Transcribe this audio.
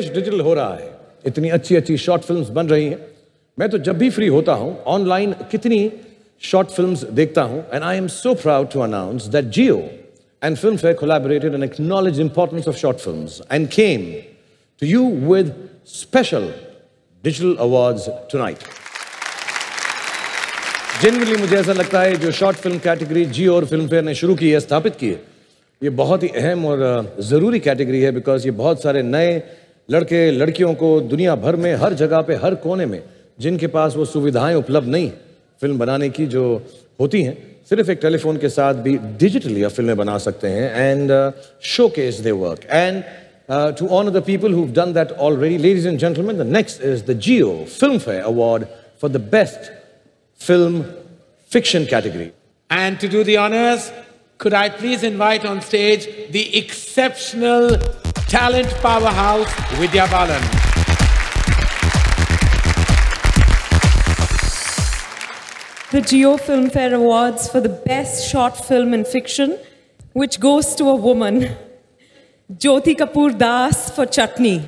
Digital हो रहा है इतनी अच्छी अच्छी शॉर्ट फिल्म्स बन रही हैं मैं तो जब भी फ्री होता हूँ ऑनलाइन कितनी शॉर्ट फिल्म्स देखता हूँ and I am so proud to announce that Jio and Filmfare and acknowledged the importance of short films and came to you with special digital awards tonight. Generally मुझे ऐसा लगता है जो short film category जियो और film fair ने शुरू की है, स्थापित की है, ये बहुत ही अहम और ज़रूरी कैटेगरी है बिकॉज़ ये बहुत सारे नए लड़के लड़कियों को दुनिया भर में, हर जगह पे, हर कोने में, जिनके पास वो सुविधाएँ उपलब्ध नहीं फ़िल्म बनाने की जो होती हैं, सिर्फ़ एक टेलीफोन के साथ भी डिजिटली अब फ़िल्में बना सकते हैं एंड शो के is they work and to on the people who done that already ladies and gentlemen the next is the Jio Filmfare award for the best film fiction category and to do this Could I please invite on stage the exceptional talent powerhouse, Vidya Balan. The Geo Filmfare Awards for the Best Short Film in Fiction, which goes to a woman, Jyoti Kapoor Das for Chutney.